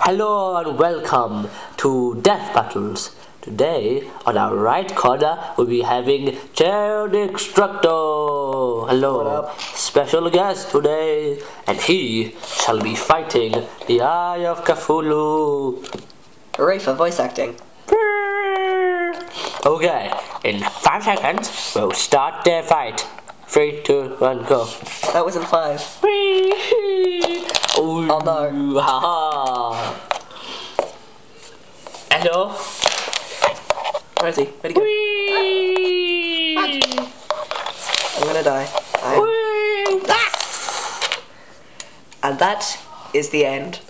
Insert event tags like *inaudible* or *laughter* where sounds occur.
Hello and welcome to Death Battles. Today, on our right corner, we'll be having Chair Instructor. Hello, special guest today, and he shall be fighting the Eye of Cthulhu. Hooray for voice acting. *laughs* Okay, in five seconds, we'll start the fight. Three, two, one, go. That wasn't five. oh, Oh, no. Haha door. Where is he? Where'd he go? Whee! I'm gonna die. Ah! And that is the end.